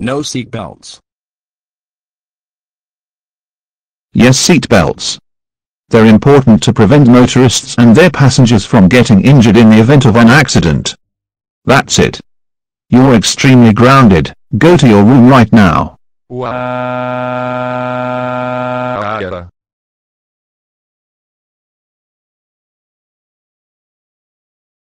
No seat belts. Yes seat belts. They're important to prevent motorists and their passengers from getting injured in the event of an accident. That's it. You're extremely grounded, go to your room right now. Wow.